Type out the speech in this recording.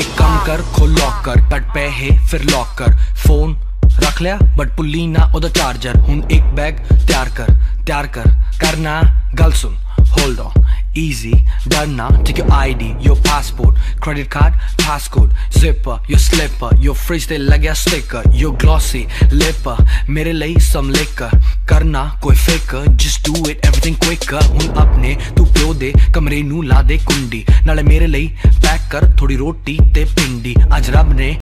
एक काम कर, खोल लॉक कर कट पे है फिर लॉक कर फ़ोन रख लिया बट पुली ना ओद चार्जर हूँ एक बैग तैयार कर तैयार कर। करना, गल सुन होल्ड ऑन इजी डरना ठीक है I D your passport credit card passport zip yo slip your fridge ते लगे गया स्टिकर योर ग्लॉसी लिप मेरे लिए सम लेकर ਕਰਨਾ ਕੋਈ ਫਿਕਰ just do it, everything quicker ਹੁਣ ਆਪਣੇ ਤੂੰ ਪਿਓ ਦੇ ਕਮਰੇ ਨੂੰ ਲਾ ਦੇ ਕੁੰਡੀ। ਨਾਲੇ ਮੇਰੇ ਲਈ ਪੈਕ ਕਰ ਥੋੜੀ ਰੋਟੀ ਤੇ ਪਿੰਡੀ ਅੱਜ ਰੱਬ ਨੇ